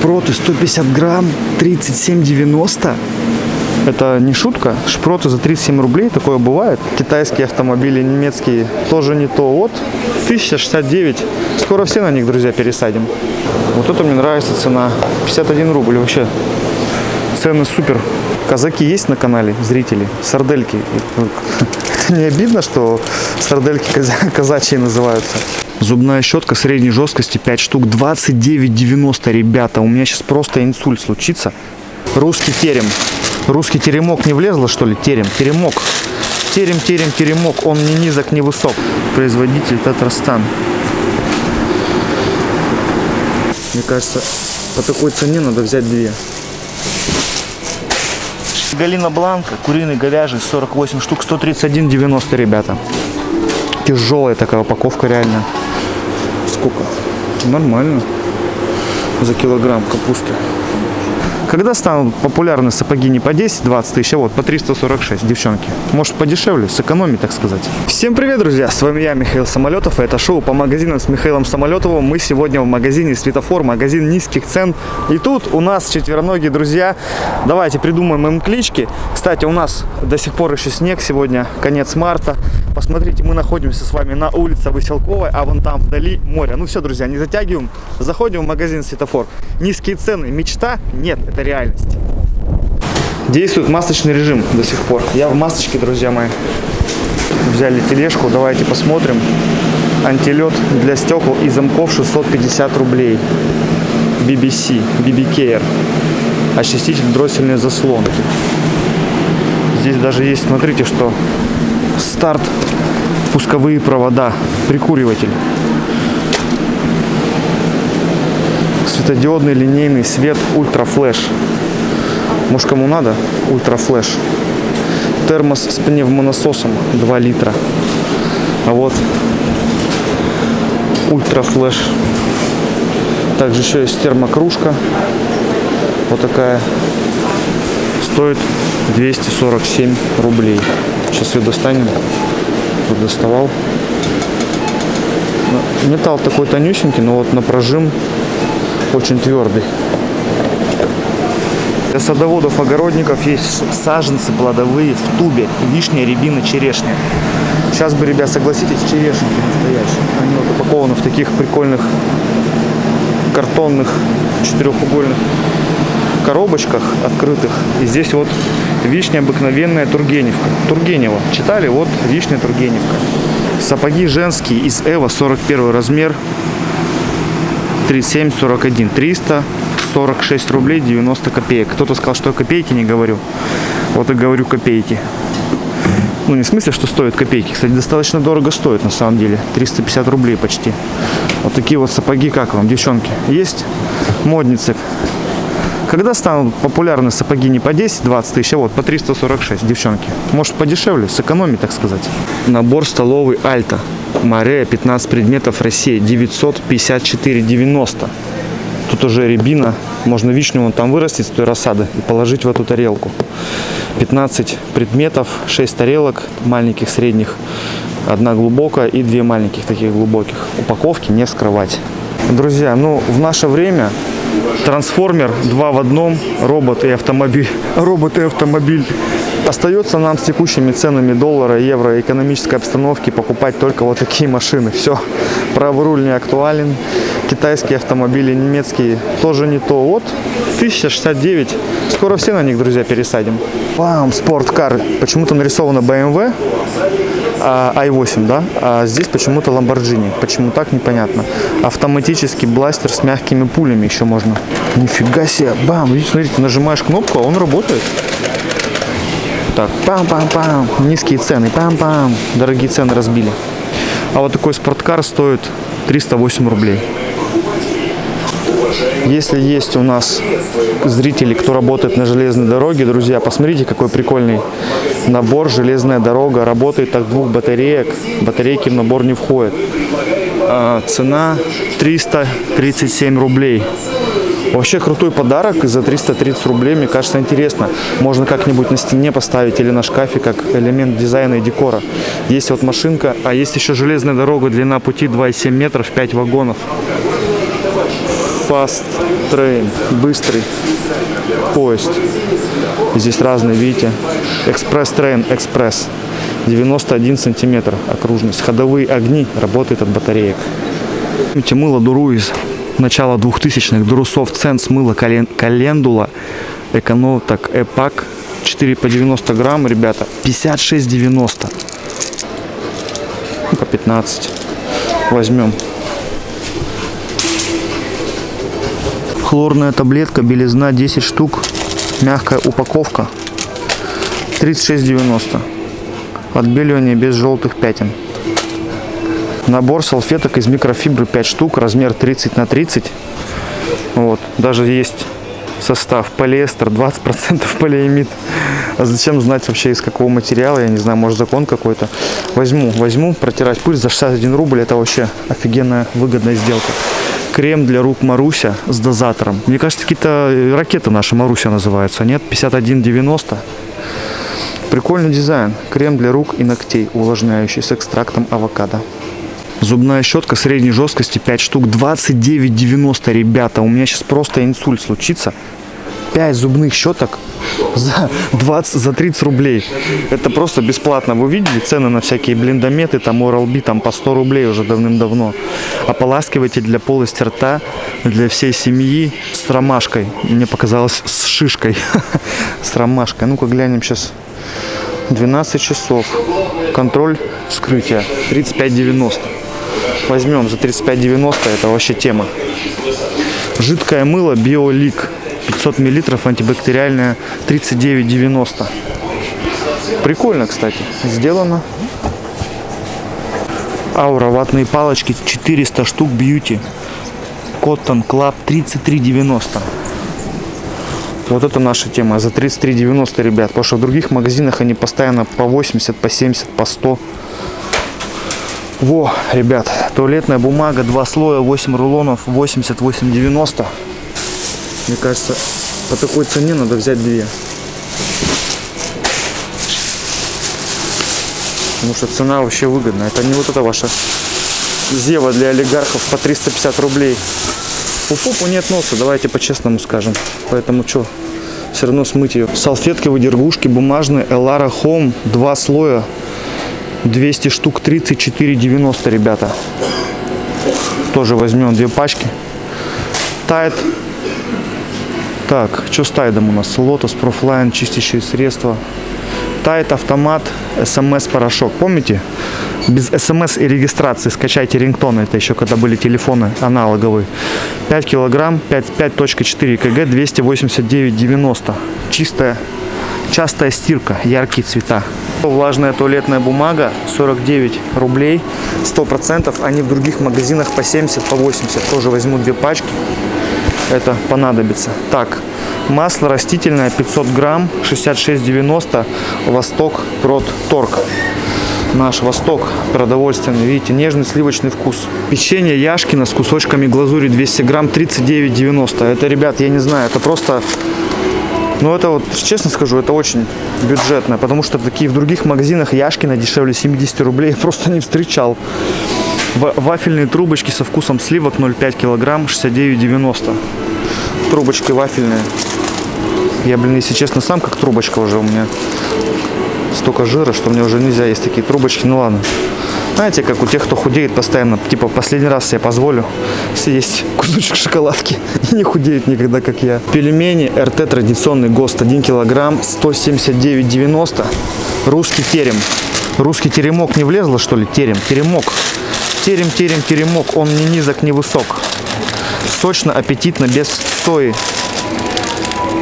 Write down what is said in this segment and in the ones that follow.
Шпроты 150 грамм, 37,90. Это не шутка. Шпроты за 37 рублей, такое бывает. Китайские автомобили, немецкие, тоже не то. Вот, 1069. Скоро все на них, друзья, пересадим. Вот это мне нравится цена. 51 рубль вообще. Цены супер. Казаки есть на канале, зрители? Сардельки. Не обидно, что сардельки каза- казачьи называются? Зубная щетка средней жесткости 5 штук, 29,90, ребята. У меня сейчас просто инсульт случится. Русский терем. Русский теремок не влезло, что ли? Терем, теремок. Терем, терем, теремок. Он не низок, не высок. Производитель Татарстан. Мне кажется, по такой цене надо взять две. Галина Бланка, куриный, говяжий, 48 штук, 131,90, ребята. Тяжелая такая упаковка реально. Сколько? Нормально. За килограмм капусты. Когда станут популярны сапоги не по 10-20 тысяч, а вот по 346, девчонки? Может подешевле, сэкономить, так сказать. Всем привет, друзья! С вами я, Михаил Самолетов, и это шоу по магазинам с Михаилом Самолетовым. Мы сегодня в магазине Светофор, магазин низких цен. И тут у нас четвероногие друзья. Давайте придумаем им клички. Кстати, у нас до сих пор еще снег, сегодня конец марта. Посмотрите, мы находимся с вами на улице Выселковой, а вон там вдали море. Ну все, друзья, не затягиваем. Заходим в магазин Светофор. Низкие цены. Мечта? Нет, это реальность. Действует масочный режим до сих пор. Я в масочке, друзья мои. Взяли тележку, давайте посмотрим. Антилет для стекол и замков 650 рублей. BBC, BB Care. Очиститель дроссельной заслонки. Здесь даже есть, смотрите, что старт, пусковые провода, прикуриватель. Светодиодный линейный свет ультра флеш. Может кому надо? Ультра флеш. Термос с пневмонасосом 2 литра. А вот ультра флеш. Также еще есть термокружка. Вот такая. Стоит 247 рублей. Сейчас ее достанем. Вот доставал. Металл такой тонюсенький, но вот на прожим очень твердый. Для садоводов, огородников есть саженцы плодовые в тубе. Вишня, рябина, черешня. Сейчас бы, ребят, согласитесь, черешенки настоящие. Они вот упакованы в таких прикольных картонных четырехугольных коробочках открытых. И здесь вот вишня обыкновенная Тургеневка. Тургенева. Читали? Вот вишня Тургеневка. Сапоги женские из Эва 41 размер 37-41. 346 рублей 90 копеек. Кто-то сказал, что я копейки не говорю. Вот и говорю копейки. Ну, не в смысле, что стоят копейки. Кстати, достаточно дорого стоит на самом деле. 350 рублей почти. Вот такие вот сапоги, как вам, девчонки? Есть модницы? Когда станут популярны сапоги не по 10-20 тысяч, а вот по 346, девчонки? Может подешевле, сэкономить, так сказать. Набор столовый Альта. Морея, 15 предметов России, 954,90. Тут уже рябина, можно вишню там вырастить с той рассады и положить в эту тарелку. 15 предметов, 6 тарелок, маленьких, средних, одна глубокая и две маленьких таких глубоких. Упаковки не скрывать. Друзья, ну в наше время трансформер два в одном, робот и автомобиль. Робот и автомобиль. Остается нам с текущими ценами доллара, евро, экономической обстановки покупать только вот такие машины. Все, правый руль не актуален. Китайские автомобили, немецкие тоже не то. Вот 1069. Скоро все на них, друзья, пересадим. Пам, спорткар. Почему-то нарисовано BMW а, i8, да? А здесь почему-то Lamborghini. Почему так, непонятно. Автоматический бластер с мягкими пулями еще можно. Нифига себе. Бам, видите, смотрите, нажимаешь кнопку, а он работает. Так, пам-пам-пам. Низкие цены, пам-пам. Дорогие цены разбили. А вот такой спорткар стоит 308 рублей. Если есть у нас зрители, кто работает на железной дороге, друзья, посмотрите, какой прикольный набор. Железная дорога работает от двух батареек. Батарейки в набор не входят. А, цена 337 рублей. Вообще крутой подарок за 330 рублей, мне кажется, интересно. Можно как-нибудь на стене поставить или на шкафе, как элемент дизайна и декора. Есть вот машинка, а есть еще железная дорога, длина пути 2,7 метров, 5 вагонов. Fast Train, быстрый поезд. Здесь разные, видите. Экспресс Train, экспресс. 91 сантиметр окружность. Ходовые огни, работает от батареек. Видите, мыло Дуруиз начала 2000-х. Дурусов Ценс, мыло кален, Календула, Эконо, так, Эпак. 4 по 90 грамм, ребята. 56,90. Ну, по 15. Возьмем. Хлорная таблетка, белизна 10 штук. Мягкая упаковка. 36,90. Отбеливание без желтых пятен. Набор салфеток из микрофибры 5 штук, размер 30 на 30. Вот, даже есть состав полиэстер, 20% полиэмид. А зачем знать вообще из какого материала, я не знаю, может закон какой-то. Возьму, возьму, протирать пыль за 61 рубль, это вообще офигенная выгодная сделка. Крем для рук Маруся с дозатором. Мне кажется, какие-то ракеты наши Маруся называются, нет? 51,90. Прикольный дизайн. Крем для рук и ногтей, увлажняющий с экстрактом авокадо. Зубная щетка средней жесткости 5 штук, 29,90, ребята. У меня сейчас просто инсульт случится. 5 зубных щеток за 20, за 30 рублей. Это просто бесплатно. Вы видели цены на всякие блиндометы, там Oral-B, там по 100 рублей уже давным-давно. Ополаскиватель для полости рта для всей семьи с ромашкой. Мне показалось с шишкой. С ромашкой. Ну-ка глянем сейчас 12 часов. Контроль вскрытия 35,90. Возьмем за 35,90, это вообще тема. Жидкое мыло Биолик 500 миллилитров антибактериальное 39,90. Прикольно, кстати, сделано. Аура ватные палочки 400 штук бьюти. Cotton Club 33,90. Вот это наша тема. За 33,90, ребят. Потому что в других магазинах они постоянно по 80, по 70, по 100. Во, ребят, туалетная бумага, два слоя, 8 рулонов, 88,90. Мне кажется, по такой цене надо взять две. Потому что цена вообще выгодная. Это не вот это ваша зева для олигархов по 350 рублей. У попу нет носа, давайте по-честному скажем. Поэтому что, все равно смыть ее. Салфетки, выдергушки бумажные, Элара Home, два слоя, 200 штук, 34,90, ребята. Тоже возьмем две пачки. Тайт. Так, что с тайдом у нас? Лотос, профлайн, чистящие средства. Тайт, автомат, смс-порошок. Помните? без смс и регистрации скачайте рингтоны. Это еще когда были телефоны аналоговые. 5 килограмм, 5.4 кг, 289,90. Чистая, частая стирка, яркие цвета. Влажная туалетная бумага 49 рублей, 100%. Они в других магазинах по 70, по 80. Тоже возьму две пачки. Это понадобится. Так, масло растительное 500 грамм, 66,90. Восток Прот Торг наш Восток продовольственный. Видите, нежный сливочный вкус. Печенье Яшкино с кусочками глазури 200 грамм 39,90. Это, ребят, я не знаю, это просто... Ну, это вот, честно скажу, это очень бюджетно, потому что такие в других магазинах Яшкино дешевле 70 рублей я просто не встречал. Вафельные трубочки со вкусом сливок 0,5 килограмм 69,90. Трубочки вафельные. Я, блин, если честно, сам как трубочка уже у меня столько жира, что мне уже нельзя есть такие трубочки. Ну ладно. Знаете, как у тех, кто худеет постоянно, типа последний раз себе позволю съесть кусочек шоколадки и не худеет никогда, как я. Пельмени РТ традиционный ГОСТ 1 килограмм 179,90. Русский терем. Русский теремок не влезло, что ли? Терем, теремок. Терем, терем, теремок. Он не низок, не высок. Сочно, аппетитно, без сои.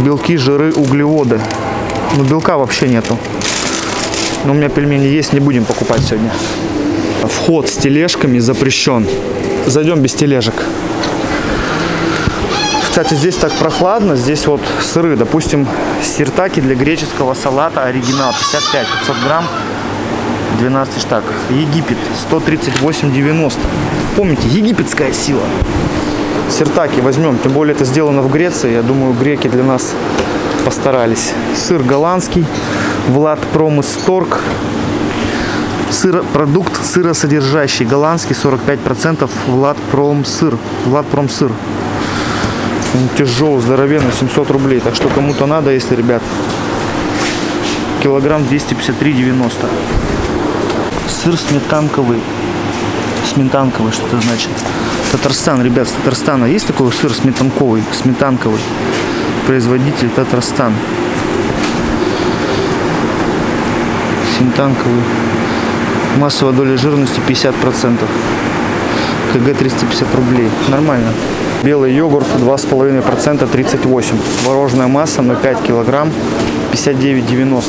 Белки, жиры, углеводы. Ну, белка вообще нету. Но у меня пельмени есть, не будем покупать сегодня. Вход с тележками запрещен. Зайдем без тележек. Кстати, здесь так прохладно, здесь вот сыры. Допустим, сиртаки для греческого салата оригинал 55 500 грамм 12 штак. Египет 138,90. Помните, египетская сила. Сиртаки возьмем, тем более это сделано в Греции. Я думаю, греки для нас постарались. Сыр голландский Влад Промысторг. Сыр, продукт сыросодержащий, голландский 45%, Влад Промсыр. Влад Промсыр. Он тяжелый, здоровенный, 700 рублей. Так что кому-то надо, если, ребят, килограмм 253,90. Сыр сметанковый. Сметанковый, что это значит? Татарстан, ребят, с Татарстана. Есть такой сыр сметанковый, сметанковый? Производитель Татарстан. Сметанковый. Массовая доля жирности 50%. КГ 350 рублей. Нормально. Белый йогурт 2,5% 38. Творожная масса 0,5 килограмм 59,90.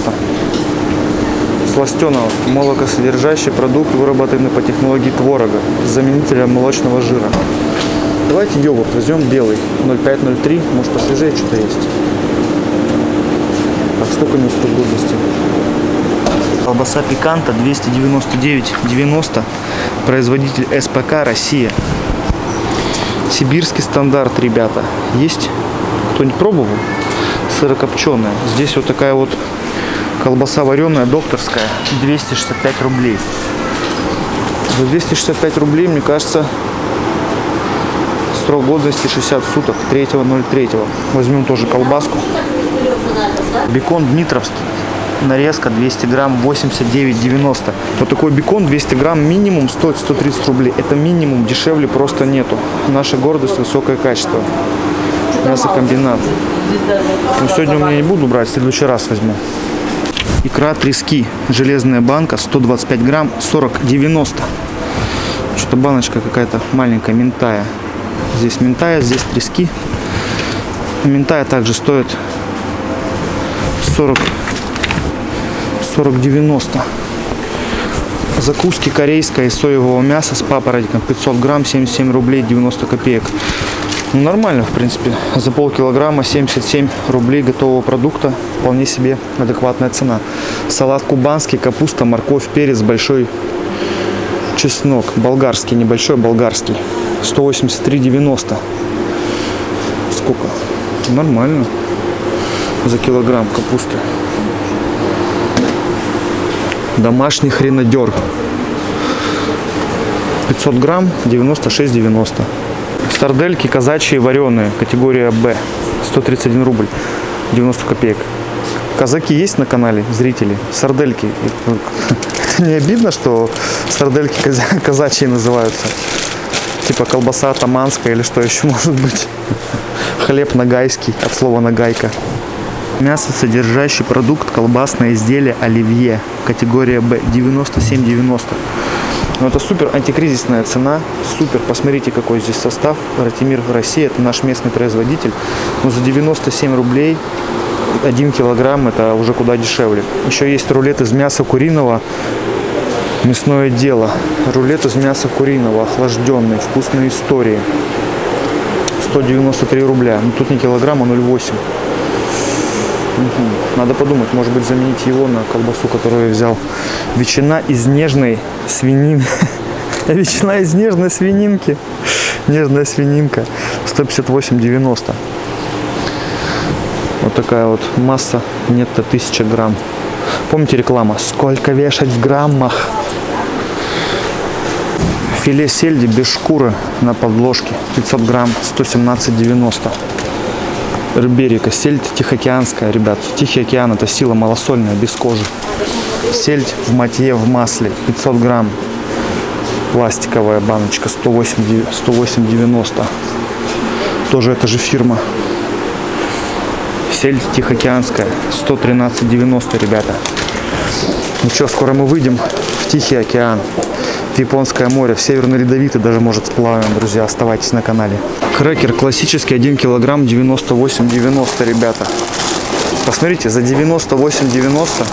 Сластенова. Молокосодержащий продукт, выработанный по технологии творога, заменителя молочного жира. Давайте йогурт возьмем белый. 0,5-0,3. Может посвежее что-то есть. Так, сколько у него срок? Колбаса пиканта 299,90. Производитель СПК Россия. Сибирский стандарт, ребята. Есть? Кто-нибудь пробовал? Сырокопченая. Здесь вот такая вот колбаса вареная, докторская. 265 рублей. За 265 рублей, мне кажется, срок годности 60 суток. 3.03. Возьмем тоже колбаску. Бекон Дмитровский нарезка 200 грамм 89,90. Вот такой бекон 200 грамм минимум стоит 130 рублей. Это минимум, дешевле просто нету. Наша гордость, высокое качество. Мясокомбинат. Но сегодня у меня не буду брать, в следующий раз возьму. Икра трески. Железная банка 125 грамм 40,90. Что-то баночка какая-то маленькая, ментая. Здесь ментая, здесь трески. Ментая также стоит 40 40-90. Закуски корейская из соевого мяса с папоротником 500 грамм 77 рублей 90 копеек. Ну, нормально, в принципе. За полкилограмма 77 рублей готового продукта. Вполне себе адекватная цена. Салат кубанский, капуста, морковь, перец, большой чеснок. Болгарский, небольшой болгарский. 183,90. Сколько? Нормально. За килограмм капусты. Домашний хренодер. 500 грамм 96,90. Сардельки казачьи вареные, категория Б. 131 рубль 90 копеек. Казаки есть на канале, зрители? Сардельки. Не обидно, что сардельки казачьи называются? Типа колбаса таманская или что еще может быть? Хлеб нагайский, от слова нагайка. Мясо, содержащий продукт, колбасное изделие оливье, категория Б, 97,90. Ну, это супер антикризисная цена, супер, посмотрите, какой здесь состав. Ратимир Россия, это наш местный производитель. Но за 97 рублей 1 килограмм это уже куда дешевле. Еще есть рулет из мяса куриного, мясное дело. Рулет из мяса куриного, охлажденный, вкусные истории. 193 рубля. Ну, тут не килограмм, а 0,8. Надо подумать, может быть заменить его на колбасу, которую я взял. Ветчина из нежной свинины. Ветчина из нежной свининки. Нежная свининка. 158,90. Вот такая вот масса. Нет-то 1000 грамм. Помните реклама? Сколько вешать в граммах? Филе сельди без шкуры на подложке. 500 грамм. 117,90. Риберика. Сельдь тихоокеанская, ребят. Тихий океан это сила малосольная, без кожи. Сельдь в матье в масле. 500 грамм. Пластиковая баночка 108,90. 108, Тоже это же фирма. Сельдь тихоокеанская. 113,90, ребята. Ну что, скоро мы выйдем в Тихий океан. Японское море, в Северный Ледовитый даже может сплаваем, друзья. Оставайтесь на канале. Крекер классический 1 килограмм 98,90, ребята. Посмотрите, за 98,90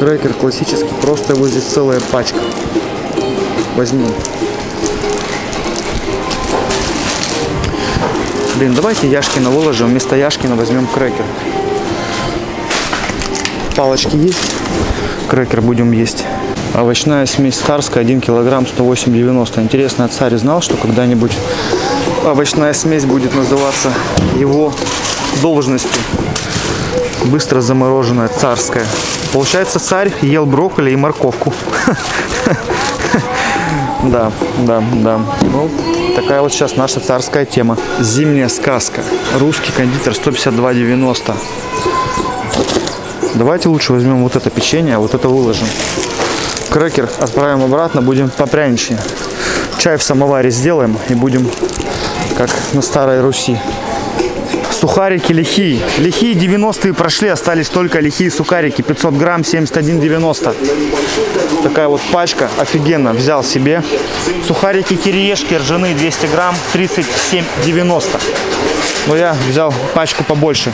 крекер классический. Просто его здесь целая пачка. Возьмем. Блин, давайте Яшкина выложим. Вместо Яшкина возьмем крекер. Палочки есть. Крекер будем есть. Овощная смесь царская 1 килограмм 108,90. Интересно, царь знал, что когда-нибудь овощная смесь будет называться его должностью. Быстро замороженная царская. Получается, царь ел брокколи и морковку. Да, да, да. Ну, Такая вот сейчас наша царская тема. Зимняя сказка. Русский кондитер 152,90. Давайте лучше возьмем вот это печенье, а вот это выложим. Крекер отправим обратно, будем по пряничне. Чай в самоваре сделаем и будем как на старой Руси. Сухарики лихие. Лихие 90-е прошли, остались только лихие сухарики. 500 грамм, 71,90. Такая вот пачка, офигенно, взял себе. Сухарики кириешки ржаные 200 грамм, 37,90. Но я взял пачку побольше.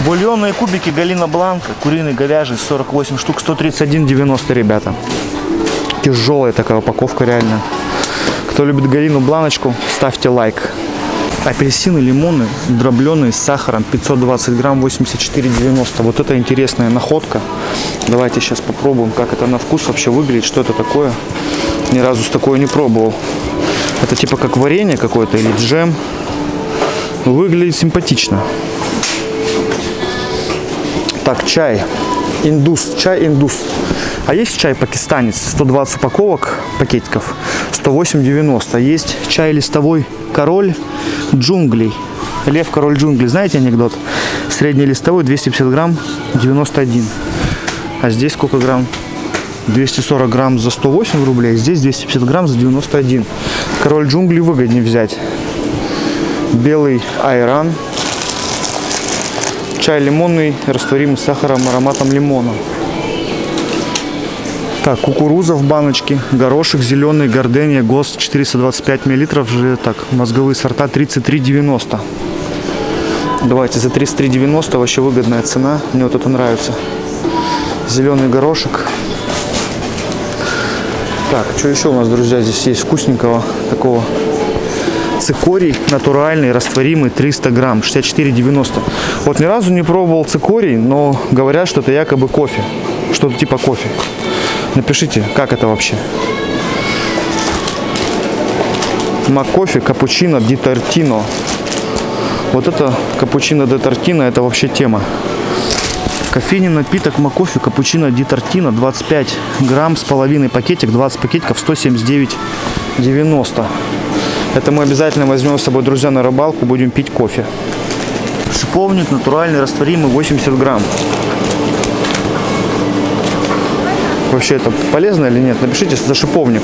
Бульонные кубики Галина Бланка, куриный, говяжий, 48 штук, 131,90, ребята. Тяжелая такая упаковка реально. Кто любит Галину Бланочку, ставьте лайк. Апельсины, лимоны, дробленые с сахаром, 520 грамм, 84,90. Вот это интересная находка. Давайте сейчас попробуем, как это на вкус вообще выглядит, что это такое. Ни разу с такое не пробовал. Это типа как варенье какое-то или джем. Выглядит симпатично. Так, чай. Индус. Чай индус. А есть чай пакистанец. 120 упаковок пакетиков. 108,90. Есть чай листовой король джунглей. Лев король джунглей. Знаете анекдот? Средний листовой 250 грамм 91. А здесь сколько грамм? 240 грамм за 108 рублей, здесь 250 грамм за 91. Король джунглей выгоднее взять. Белый айран Чай лимонный, растворимый с сахаром, ароматом лимона. Так, кукуруза в баночке, горошек зеленый, гордения, ГОСТ 425 миллилитров, же так, мозговые сорта 33,90. Давайте за 33,90 вообще выгодная цена, мне вот это нравится. Зеленый горошек. Так, что еще у нас, друзья, здесь есть вкусненького такого цикорий натуральный, растворимый, 300 грамм, 64,90. Вот ни разу не пробовал цикорий, но говорят, что это якобы кофе. Что-то типа кофе. Напишите, как это вообще. Макофе, капучино, ди тортино. Вот это капучино ди тортино, это вообще тема. Кофейный напиток Макофе, капучино ди тортино, 25 грамм с половиной пакетик, 20 пакетиков, 179,90. Это мы обязательно возьмем с собой, друзья, на рыбалку, будем пить кофе. Шиповник натуральный, растворимый, 80 грамм. Вообще это полезно или нет? Напишите за шиповник.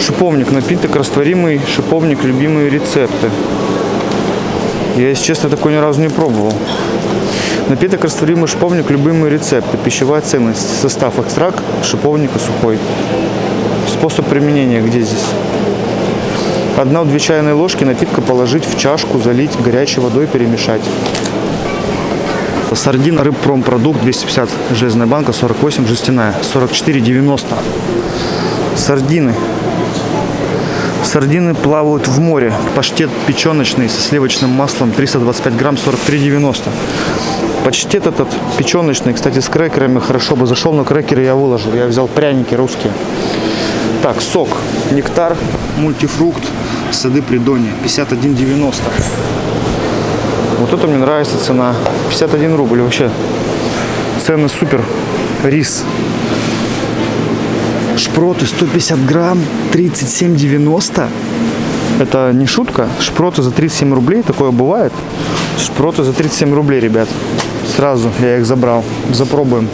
Шиповник, напиток растворимый, шиповник, любимые рецепты. Я, если честно, такой ни разу не пробовал. Напиток растворимый шиповник, любимые рецепты. Пищевая ценность. Состав экстракт шиповника сухой. Способ применения где здесь? Одна-две чайные ложки напитка положить в чашку, залить горячей водой, перемешать. Сардина рыбпромпродукт 250 железная банка, 48 жестяная, 44,90. Сардины. Сардины плавают в море. Паштет печеночный со сливочным маслом 325 грамм 43,90. Паштет этот печеночный, кстати, с крекерами хорошо бы зашел, но крекеры я выложил. Я взял пряники русские. Так, сок, нектар, мультифрукт, сады Придонья, 51,90. Вот это мне нравится цена, 51 рубль вообще. Цены супер. Рис. Шпроты 150 грамм, 37,90. Это не шутка. Шпроты за 37 рублей, такое бывает. Шпроты за 37 рублей, ребят. Сразу я их забрал. Запробуем.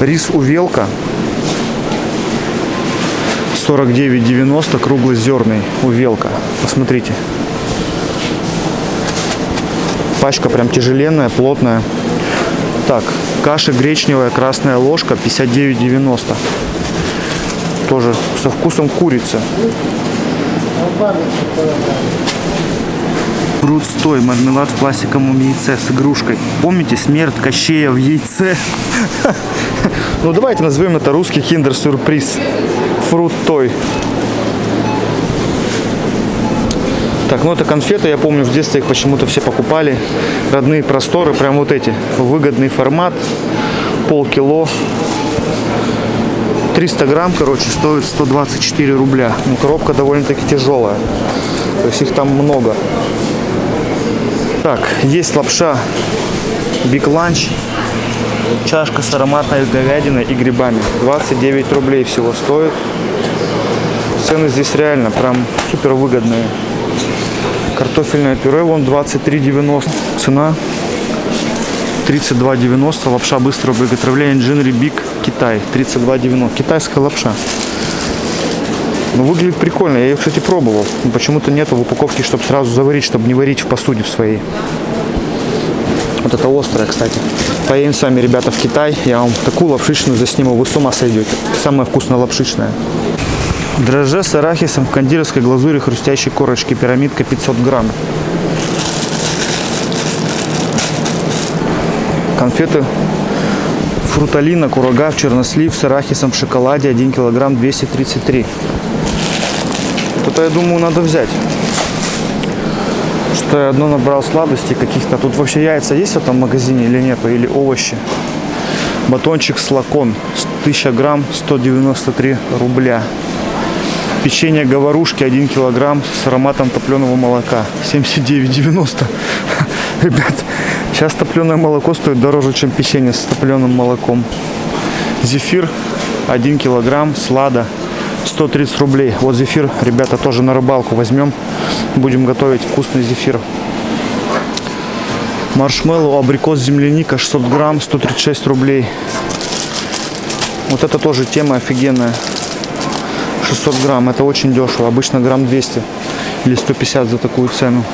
Рис увелка 49,90 круглозерный увелка. Посмотрите. Пачка прям тяжеленная, плотная. Так, каша гречневая, красная ложка, 59,90. Тоже со вкусом курицы. Фрут стой, мармелад в пластиковом яйце с игрушкой. Помните смерть Кощея в яйце? Ну давайте назовем это русский киндер-сюрприз. Фрут той. Так, ну это конфеты, я помню, в детстве их почему-то все покупали. Родные просторы, прям вот эти. Выгодный формат, полкило. 300 грамм, короче, стоит 124 рубля. Ну, коробка довольно-таки тяжелая. То есть их там много. Так, есть лапша Big Lunch. Чашка с ароматной говядиной и грибами. 29 рублей всего стоит. Цены здесь реально прям супер выгодные. Картофельное пюре вон 23,90. Цена 32,90. Лапша быстрого приготовления Джинри Биг Китай. 32,90. Китайская лапша. Ну, выглядит прикольно. Я ее, кстати, пробовал. Почему-то нету в упаковке, чтобы сразу заварить, чтобы не варить в посуде в своей. Вот это острое, кстати. Поедем с вами, ребята, в Китай. Я вам такую лапшичную засниму. Вы с ума сойдете. Самая вкусная лапшичная. Дрожжи с арахисом в кондитерской глазури хрустящей корочки. Пирамидка 500 грамм. Конфеты фруталина, курага, чернослив с арахисом в шоколаде 1 килограмм 233. Это, я думаю, надо взять. Что я одно набрал сладостей каких-то. Тут вообще яйца есть в этом магазине или нету? Или овощи? Батончик с лакон. 1000 грамм 193 рубля. Печенье говорушки 1 килограмм с ароматом топленого молока. 79,90. Ребят, сейчас топленое молоко стоит дороже, чем печенье с топленым молоком. Зефир 1 килограмм, слада 130 рублей. Вот зефир, ребята, тоже на рыбалку возьмем. Будем готовить вкусный зефир. Маршмеллоу, абрикос, земляника 600 грамм, 136 рублей. Вот это тоже тема офигенная. 600 грамм, это очень дешево. Обычно грамм 200 или 150 за такую цену.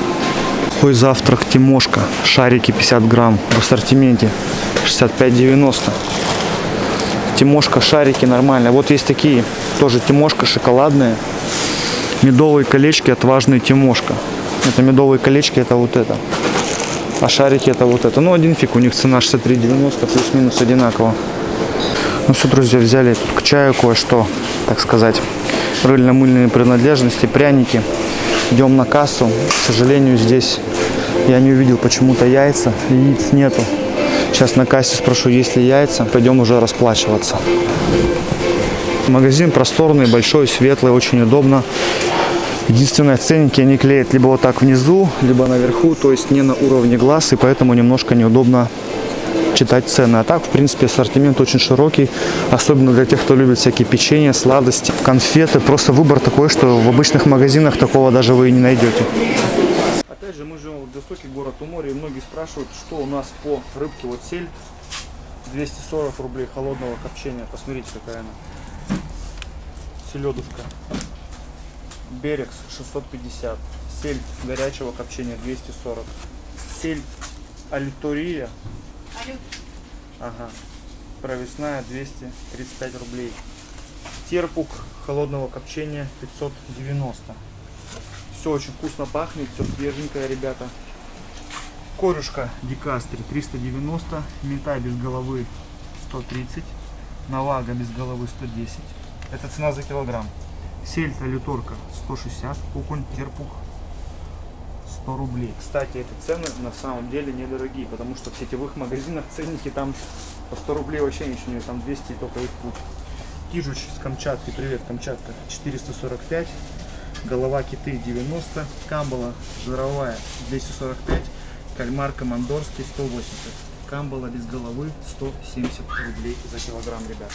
Какой завтрак Тимошка. Шарики 50 грамм в ассортименте. 65,90. Тимошка шарики нормально. Вот есть такие, тоже Тимошка шоколадные. Медовые колечки отважные Тимошка. Это медовые колечки, это вот это. А шарики это вот это. Ну, один фиг, у них цена 63,90, плюс-минус одинаково. Ну все, друзья, взяли к чаю кое-что, так сказать. Рыльно-мыльные принадлежности, пряники. Идем на кассу. К сожалению, здесь я не увидел почему-то яйца. Яиц нету. Сейчас на кассе спрошу, есть ли яйца. Пойдем уже расплачиваться. Магазин просторный, большой, светлый, очень удобно. Единственное, ценники они клеят либо вот так внизу, либо наверху, то есть не на уровне глаз, и поэтому немножко неудобно читать цены. А так, в принципе, ассортимент очень широкий, особенно для тех, кто любит всякие печенья, сладости, конфеты. Просто выбор такой, что в обычных магазинах такого даже вы и не найдете. Опять же, мы живем в Востоке, город у и многие спрашивают, что у нас по рыбке. Вот сель 240 рублей холодного копчения. Посмотрите, какая она. Селедушка. Берекс 650. Сель горячего копчения 240. Сель Альтория. Ага. Провесная 235 рублей. Терпук холодного копчения 590. Все очень вкусно пахнет, все свеженькое, ребята. Корюшка Дикастри 390. Ментай без головы 130. Навага без головы 110. Это цена за килограмм. Сельта люторка 160. Окунь терпух 100 рублей. Кстати, эти цены на самом деле недорогие, потому что в сетевых магазинах ценники там по 100 рублей вообще ничего нет, там 200 и только их путь. Кижуч с Камчатки, привет, Камчатка, 445. Голова киты 90, камбала жировая 245, кальмар командорский 180. Камбала без головы 170 рублей за килограмм, ребята.